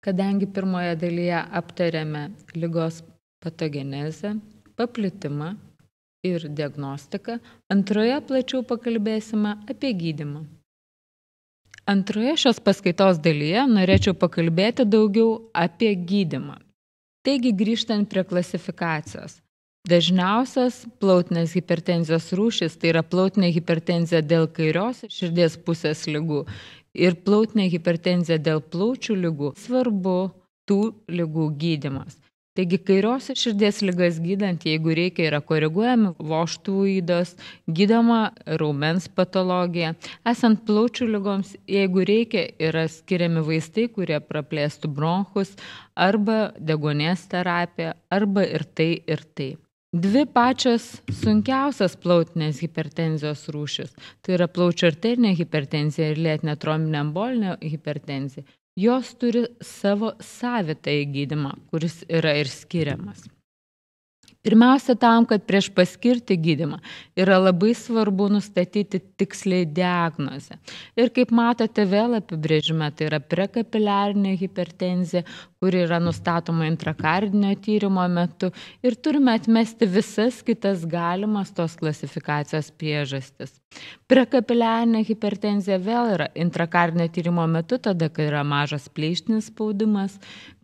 Kadangi pirmoje dalyje aptarėme lygos patogenezę, paplitimą ir diagnostiką, antroje plačiau pakalbėsime apie gydimą. Antroje šios paskaitos dalyje norėčiau pakalbėti daugiau apie gydimą. Taigi grįžtant prie klasifikacijos. Dažniausias plautinės hipertenzijos rūšis tai yra plautinė hipertenzija dėl kairios širdies pusės lygų ir plautinė hipertenzija dėl plaučių lygų. Svarbu tų lygų gydimas. Taigi kairiosios širdies lygas gydant, jeigu reikia, yra koreguojami voštų įdos, gydoma raumens patologija. Esant plaučių lygoms, jeigu reikia, yra skiriami vaistai, kurie praplėstų bronchus, arba degonės terapija, arba ir tai, ir tai. Dvi pačios sunkiausias plautinės hipertenzijos rūšis - tai yra plaučių arterinė hipertenzija ir lėtinė trombinė embolinė hipertenzija jos turi savo savitą įgydymą, kuris yra ir skiriamas. Pirmiausia, tam, kad prieš paskirti gydimą yra labai svarbu nustatyti tiksliai diagnozę. Ir kaip matote vėl apibrėžime, tai yra prekapiliarinė hipertenzija, kuri yra nustatoma intrakardinio tyrimo metu ir turime atmesti visas kitas galimas tos klasifikacijos priežastis. Prekapiliarinė hipertenzija vėl yra intrakardinio tyrimo metu, tada, kai yra mažas pleištinis spaudimas,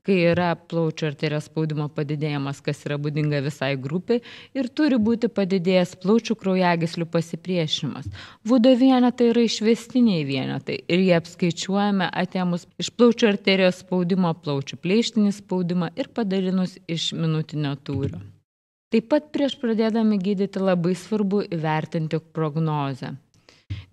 kai yra plaučių arterijos spaudimo padidėjimas, kas yra būdinga visai grupiai, ir turi būti padidėjęs plaučių kraujagyslių pasipriešinimas. Vudo vienetai yra išvestiniai vienetai ir jie apskaičiuojame atėmus iš plaučių arterijos spaudimo plaučių pleištinį spaudimą ir padalinus iš minutinio tūrio. Taip pat prieš pradėdami gydyti labai svarbu įvertinti prognozę.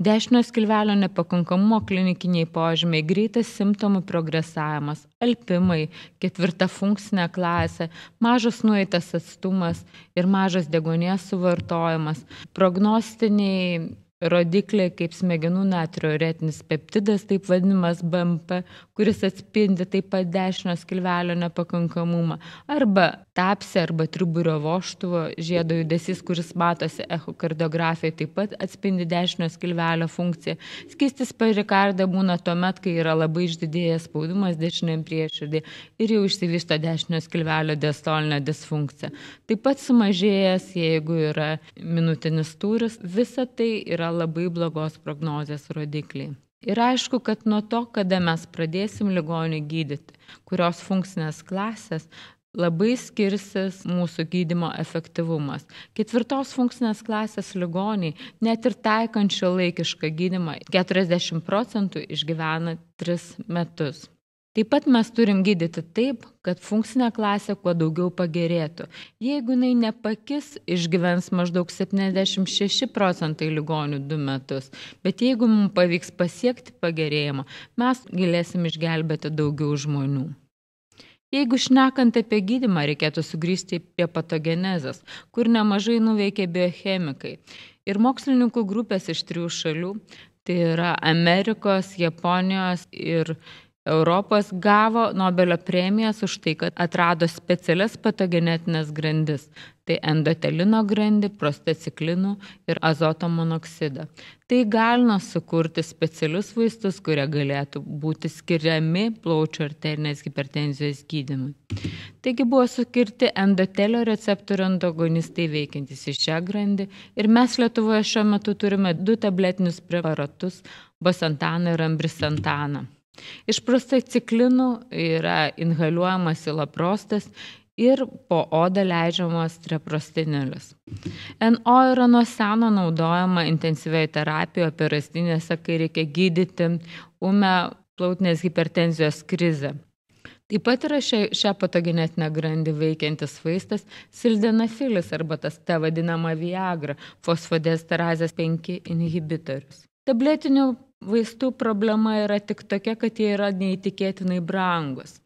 Dešinio skilvelio nepakankamumo klinikiniai požymiai, greitas simptomų progresavimas, alpimai, ketvirta funkcinė klasė, mažas nueitas atstumas ir mažas degonės suvartojimas, prognostiniai rodikliai kaip smegenų natrio retinis peptidas, taip vadinamas BMP, kuris atspindi taip pat dešinio skilvelio nepakankamumą, arba tapsė arba triburio voštuvo žiedo judesys, kuris matosi echokardiografijai, taip pat atspindi dešinio skilvelio funkciją. Skistis perikardą būna tuo met, kai yra labai išdidėjęs spaudimas dešiniam prieširdį ir jau išsivysto dešinio skilvelio diastolinė disfunkcija. Taip pat sumažėjęs, jeigu yra minutinis tūris, visa tai yra labai blogos prognozės rodikliai. Ir aišku, kad nuo to, kada mes pradėsim ligonį gydyti, kurios funkcinės klasės, labai skirsis mūsų gydimo efektyvumas. Ketvirtos funkcinės klasės ligoniai, net ir taikančio laikišką gydimą, 40 procentų išgyvena 3 metus. Taip pat mes turim gydyti taip, kad funkcinė klasė kuo daugiau pagerėtų. Jeigu jinai nepakis, išgyvens maždaug 76 procentai ligonių 2 metus, bet jeigu mums pavyks pasiekti pagerėjimą, mes galėsim išgelbėti daugiau žmonių. Jeigu šnekant apie gydimą, reikėtų sugrįžti prie patogenezės, kur nemažai nuveikė biochemikai. Ir mokslininkų grupės iš trijų šalių, tai yra Amerikos, Japonijos ir Europos gavo Nobelio premijas už tai, kad atrado specialias patogenetinės grandis - tai endotelino grandį, prostaciklinų ir azoto monoksidą. Tai galima sukurti specialius vaistus, kurie galėtų būti skiriami plaučių arterinės hipertenzijos gydimui. Taigi buvo sukirti endotelio receptorių antagonistai veikiantys į šią grandį ir mes Lietuvoje šiuo metu turime du tabletinius preparatus - basantaną ir ambrisantaną. Iš prostaciklinų yra inhaliuojamas silaprostas ir po odą leidžiamas treprostinilis. NO yra nuo seno naudojama intensyviai terapijoje operastinėse, kai reikia gydyti umę plautinės hipertenzijos krizę. Taip pat yra šia, šią patogenetinę grandį veikiantis vaistas sildenafilis arba tas ta vadinama Viagra, fosfodesterazės 5 inhibitorius. Tabletinių vaistų problema yra tik tokia, kad jie yra neįtikėtinai brangus.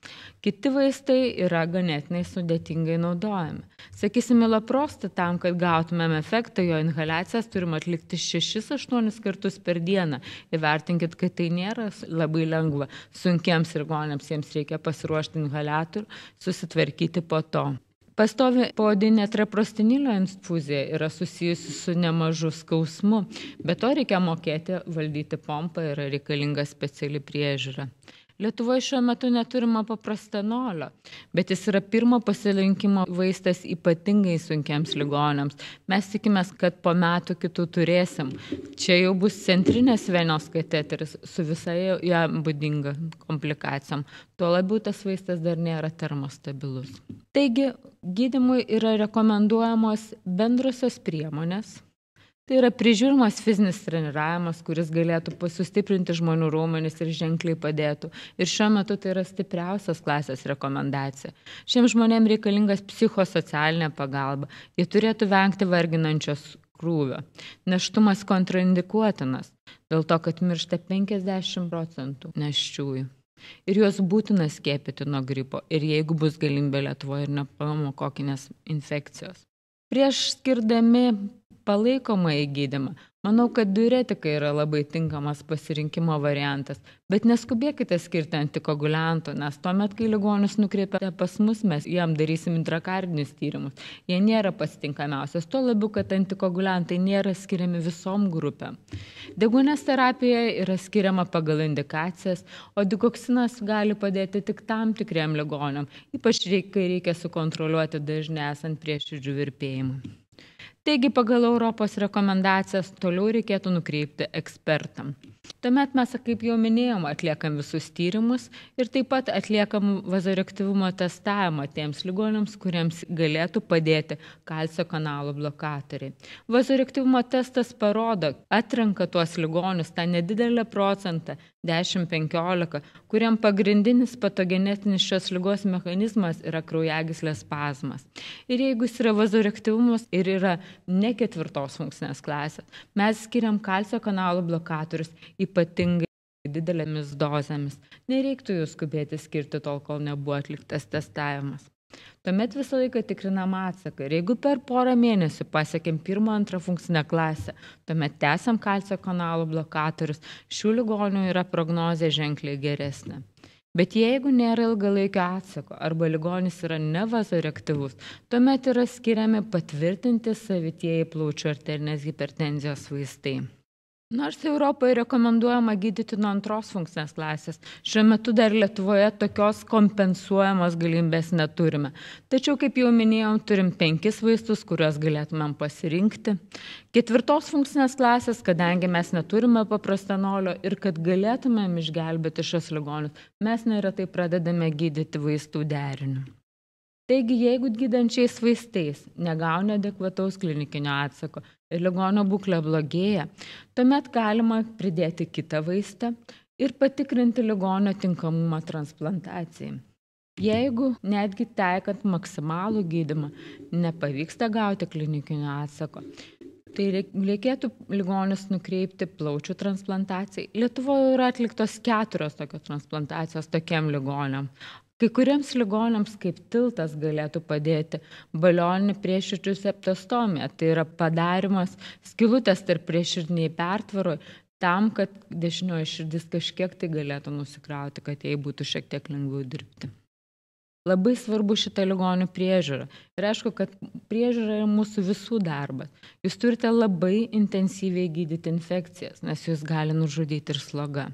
Kiti vaistai yra ganėtinai sudėtingai naudojami. Sakysime, laprostą tam, kad gautumėm efektą, jo inhaliacijas turim atlikti 6-8 kartus per dieną. Įvertinkit, kad tai nėra labai lengva. Sunkiems irgonėms jiems reikia pasiruošti inhaliatorių, susitvarkyti po to. Pastovi podinė treprostinilio infuzija yra susijusi su nemažu skausmu, bet to reikia mokėti valdyti pompą, yra reikalinga speciali priežiūra. Lietuvoje šiuo metu neturima paprastanolio, bet jis yra pirmo pasirinkimo vaistas ypatingai sunkiems ligonėms. Mes tikimės, kad po metų kitų turėsim. Čia jau bus centrinės venos kateteris su visai jam būdinga komplikacijom. Tuo labiau tas vaistas dar nėra termostabilus. Taigi, gydimui yra rekomenduojamos bendrosios priemonės Tai yra prižiūrimas fizinis treniravimas, kuris galėtų sustiprinti žmonių raumenis ir ženkliai padėtų. Ir šiuo metu tai yra stipriausias klasės rekomendacija. Šiems žmonėms reikalingas psichosocialinė pagalba. Jie turėtų vengti varginančios krūvio. Neštumas kontraindikuotinas, dėl to, kad miršta 50 procentų neščiųjų. Ir juos būtina skiepyti nuo gripo ir jeigu bus galimybė Lietuvoje ir nepamokokinės infekcijos. Prieš skirdami palaikomąjį gydymą. Manau, kad diuretika yra labai tinkamas pasirinkimo variantas, bet neskubėkite skirti antikoguliantų, nes tuomet, kai ligonis nukreipia pas mus, mes jam darysim intrakardinius tyrimus. Jie nėra pasitinkamiausias, tuo labiau, kad antikoguliantai nėra skiriami visom grupėm. Degunės terapija yra skiriama pagal indikacijas, o dikoksinas gali padėti tik tam tikriem ligoniam, ypač kai reikia sukontroliuoti dažnai esant prieširdžių virpėjimui. Taigi pagal Europos rekomendacijas toliau reikėtų nukreipti ekspertam. Tuomet mes, kaip jau minėjom, atliekam visus tyrimus ir taip pat atliekam vazorektivumo testavimą tiems ligonėms, kuriems galėtų padėti kalcio kanalų blokatoriai. Vazorektivumo testas parodo, atrenka tuos ligonius, tą nedidelę procentą, 10-15, kuriam pagrindinis patogenetinis šios lygos mechanizmas yra kraujagislės spazmas. Ir jeigu jis yra vazorektivumas ir yra ne ketvirtos funkcinės klasės, mes skiriam kalcio kanalų blokatorius ypatingai didelėmis dozėmis. Nereiktų jų skubėti skirti tol, kol nebuvo atliktas testavimas. Tuomet visą laiką tikrinam atsaką. Ir jeigu per porą mėnesių pasiekėm pirmą, antrą funkcinę klasę, tuomet tęsiam kalcio kanalų blokatorius, šių ligonių yra prognozija ženkliai geresnė. Bet jeigu nėra ilgalaikio atsako arba ligonis yra nevazoreaktyvus, tuomet yra skiriami patvirtinti savitieji plaučių arterinės hipertenzijos vaistai. Nors Europoje rekomenduojama gydyti nuo antros funkcinės klasės, šiuo metu dar Lietuvoje tokios kompensuojamos galimybės neturime. Tačiau, kaip jau minėjom, turim penkis vaistus, kuriuos galėtumėm pasirinkti. Ketvirtos funkcinės klasės, kadangi mes neturime paprastanolio ir kad galėtumėm išgelbėti šios ligonius, mes neretai pradedame gydyti vaistų deriniu. Taigi, jeigu gydančiais vaistais negauni adekvataus klinikinio atsako ir ligonio būklė blogėja, tuomet galima pridėti kitą vaistą ir patikrinti ligonio tinkamumą transplantacijai. Jeigu netgi taikant maksimalų gydimą nepavyksta gauti klinikinio atsako, tai reikėtų ligonius nukreipti plaučių transplantacijai. Lietuvoje yra atliktos keturios tokios transplantacijos tokiem ligoniam. Kai kuriems ligonėms kaip tiltas galėtų padėti balioninė prieširdžių septostomija, tai yra padarimas skilutės tarp prieširdiniai pertvaroj tam, kad dešinioji širdis kažkiek tai galėtų nusikrauti, kad jai būtų šiek tiek lengviau dirbti. Labai svarbu šitą ligonių priežiūrą. Ir aišku, kad priežiūra yra mūsų visų darbas. Jūs turite labai intensyviai gydyti infekcijas, nes jūs gali nužudyti ir sloga.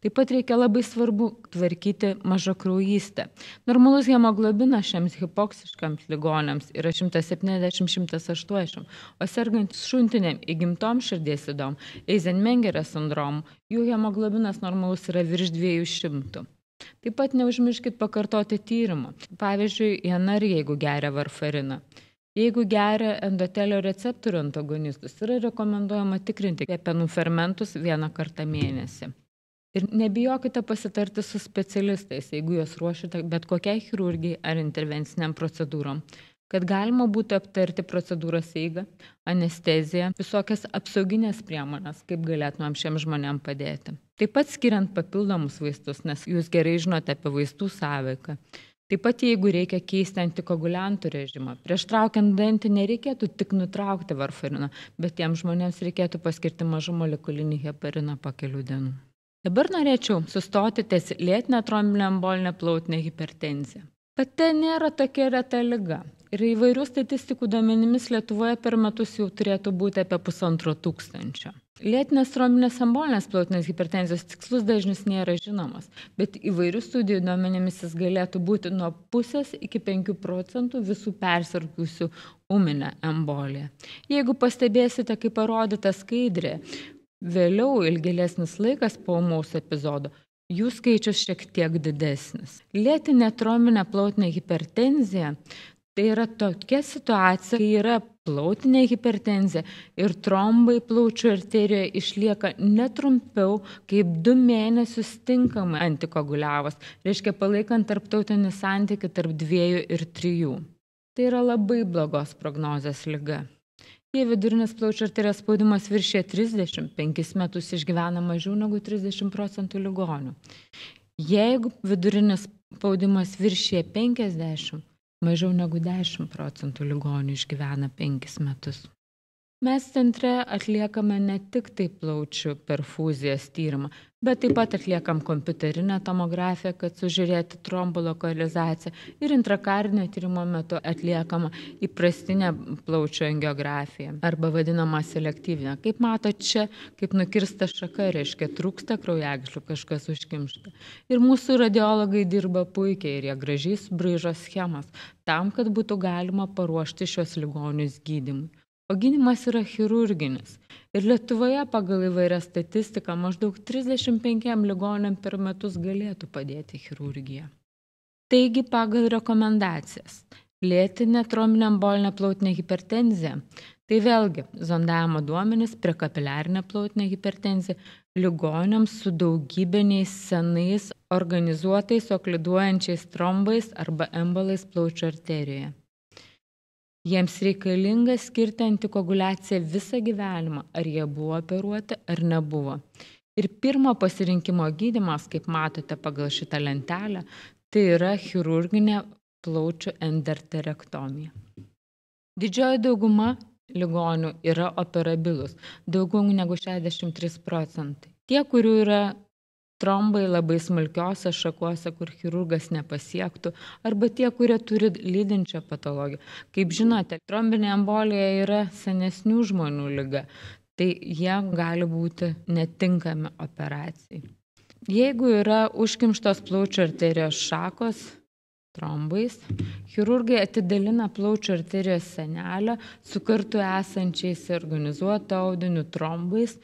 Taip pat reikia labai svarbu tvarkyti mažakraujystę. Normalus hemoglobinas šiems hipoksiškams ligonėms yra 170-180, o sergant šuntiniam įgimtom širdies įdom, Eizenmengerio sindromu, jų hemoglobinas normalus yra virš 200. Taip pat neužmirškit pakartoti tyrimų. Pavyzdžiui, INR, jeigu geria varfariną. Jeigu geria endotelio receptorių antagonistus, yra rekomenduojama tikrinti kepenų fermentus vieną kartą mėnesį. Ir nebijokite pasitarti su specialistais, jeigu juos ruošite bet kokiai chirurgijai ar intervenciniam procedūrom kad galima būtų aptarti procedūros eigą, anesteziją, visokias apsauginės priemonės, kaip galėtumėm šiem žmonėm padėti. Taip pat skiriant papildomus vaistus, nes jūs gerai žinote apie vaistų sąveiką. Taip pat jeigu reikia keisti antikoguliantų režimą, prieš traukiant dantį nereikėtų tik nutraukti varfariną, bet tiems žmonėms reikėtų paskirti mažų molekulinį hepariną po kelių dienų. Dabar norėčiau sustoti ties lėtinę trombinę embolinę plautinę hipertenziją. Pati nėra tokia reta lyga. Ir įvairių statistikų duomenimis Lietuvoje per metus jau turėtų būti apie pusantro tūkstančio. Lėtinės trombinės embolinės plautinės hipertenzijos tikslus dažnis nėra žinomas, bet įvairių studijų duomenimis jis galėtų būti nuo pusės iki 5 procentų visų persirgusių uminę emboliją. Jeigu pastebėsite, kaip parodyta skaidrė, vėliau ilgėlesnis laikas po umaus epizodo, jų skaičius šiek tiek didesnis. Lėtinė trombinė plautinė hipertenzija Tai yra tokia situacija, kai yra plautinė hipertenzija ir trombai plaučių arterijoje išlieka netrumpiau kaip du mėnesius tinkamai antikoguliavus, reiškia palaikant tarptautinį santykių tarp dviejų ir trijų. Tai yra labai blogos prognozės lyga. Jei vidurinis plaučių arterijos spaudimas viršė 35 metus išgyvena mažiau negu 30 procentų ligonių. Jeigu vidurinis spaudimas viršė 50, mažiau negu 10 procentų ligonių išgyvena 5 metus. Mes centre atliekame ne tik tai plaučių perfuzijos tyrimą, bet taip pat atliekam kompiuterinę tomografiją, kad sužiūrėti trombų lokalizaciją ir intrakardinio tyrimo metu atliekama įprastinė plaučių angiografija arba vadinama selektyvinė. Kaip matot čia, kaip nukirsta šaka, reiškia trūksta kraujagyslių, kažkas užkimšta. Ir mūsų radiologai dirba puikiai ir jie gražiai subraižo schemas tam, kad būtų galima paruošti šios ligonius gydimui. O gydimas yra chirurginis. Ir Lietuvoje pagal įvairią statistiką maždaug 35 ligoniam per metus galėtų padėti chirurgija. Taigi pagal rekomendacijas lėtinė trombinė embolinė plautinė hipertenzija, tai vėlgi zondavimo duomenys prie kapiliarinė plautinė hipertenzija ligoniams su daugybiniais senais organizuotais okliduojančiais trombais arba embolais plaučių arterijoje. Jiems reikalinga skirti antikoguliaciją visą gyvenimą, ar jie buvo operuoti ar nebuvo. Ir pirmo pasirinkimo gydimas, kaip matote pagal šitą lentelę, tai yra chirurginė plaučių endarterektomija. Didžioji dauguma ligonių yra operabilus, daugiau negu 63 procentai. Tie, kurių yra trombai labai smulkiose šakose, kur chirurgas nepasiektų, arba tie, kurie turi lydinčią patologiją. Kaip žinote, trombinė embolija yra senesnių žmonių lyga, tai jie gali būti netinkami operacijai. Jeigu yra užkimštos plaučių arterijos šakos, trombais. Chirurgai atidalina plaučių arterijos senelę su kartu esančiais organizuoto audiniu trombais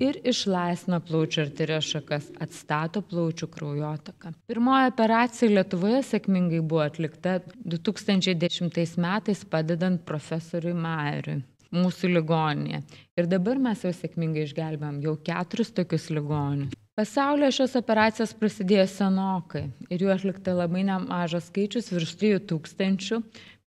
ir išlaisvina plaučių arterijos šakas, atstato plaučių kraujotaką. Pirmoji operacija Lietuvoje sėkmingai buvo atlikta 2010 metais padedant profesoriui Maeriui mūsų ligoninėje. Ir dabar mes jau sėkmingai išgelbėjom jau keturis tokius ligonius. Pasaulyje šios operacijos prasidėjo senokai ir jų atlikta labai nemažas skaičius virš 3000.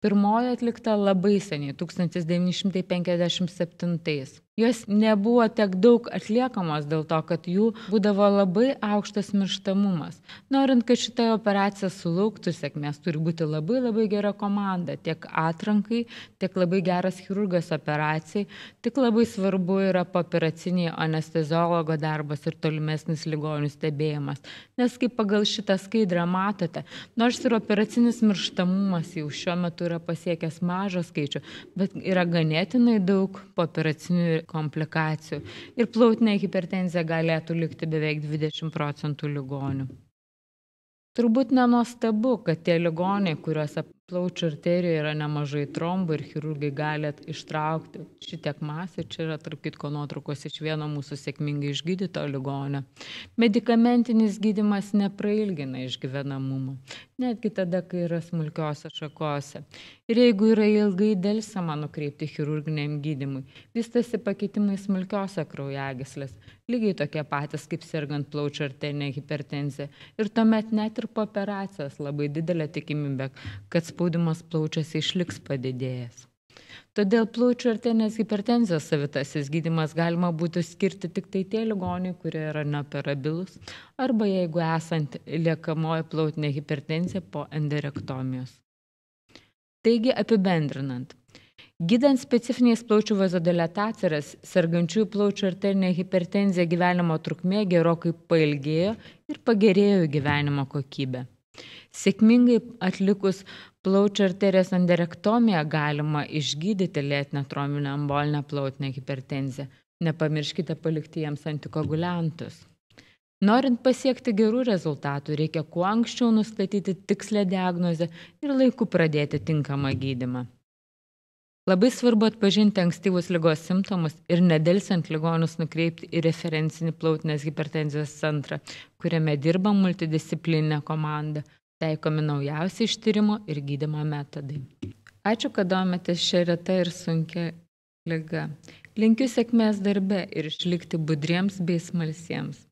Pirmoji atlikta labai seniai, 1957. Jos nebuvo tiek daug atliekamos dėl to, kad jų būdavo labai aukštas mirštamumas. Norint, kad šitą operaciją sulauktų sėkmės, turi būti labai labai gera komanda, tiek atrankai, tiek labai geras chirurgas operacijai, tik labai svarbu yra poperaciniai anesteziologo darbas ir tolimesnis ligonių stebėjimas. Nes kaip pagal šitą skaidrą matote, nors ir operacinis mirštamumas jau šiuo metu yra pasiekęs mažą skaičių, bet yra ganėtinai daug poperacinių komplikacijų. Ir plautinė hipertenzija galėtų likti beveik 20 procentų ligonių. Turbūt nenuostabu, kad tie ligoniai, kuriuose plaučių arterijoje yra nemažai trombų ir chirurgai gali ištraukti šitiek masę, čia yra tarp kitko nuotraukos iš vieno mūsų sėkmingai išgydyto ligonio. Medikamentinis gydimas neprailgina išgyvenamumą, netgi tada, kai yra smulkiose šakose. Ir jeigu yra ilgai dėlsama nukreipti chirurginiam gydimui, vystosi pakeitimai smulkiose kraujagyslės, lygiai tokie patys kaip sergant plaučių arterinė hipertenzija. Ir tuomet net ir po operacijos labai didelė tikimybė, kad spaudimas plaučiuose išliks padidėjęs. Todėl plaučių arterinės hipertenzijos savitasis gydimas galima būtų skirti tik tai tie ligoniai, kurie yra neoperabilus, arba jeigu esant liekamoji plautinė hipertenzija po enderektomijos. Taigi apibendrinant, Gydant specifiniais plaučių vazodilatacijos, sergančiųjų plaučių arterinė hipertenzija gyvenimo trukmė gerokai pailgėjo ir pagerėjo gyvenimo kokybė. Sėkmingai atlikus plaučių arterijos enderektomiją galima išgydyti lėtinę trombinę embolinę plautinę hipertenziją. Nepamirškite palikti jiems antikoaguliantus. Norint pasiekti gerų rezultatų, reikia kuo anksčiau nustatyti tikslę diagnozę ir laiku pradėti tinkamą gydimą. Labai svarbu atpažinti ankstyvus lygos simptomus ir nedelsiant ligonius nukreipti į referencinį plautinės hipertenzijos centrą, kuriame dirba multidisciplininė komanda, taikomi naujausi ištyrimo ir gydimo metodai. Ačiū, kad dometės šią retą ir sunkę ligą. Linkiu sėkmės darbe ir išlikti budriems bei smalsiems.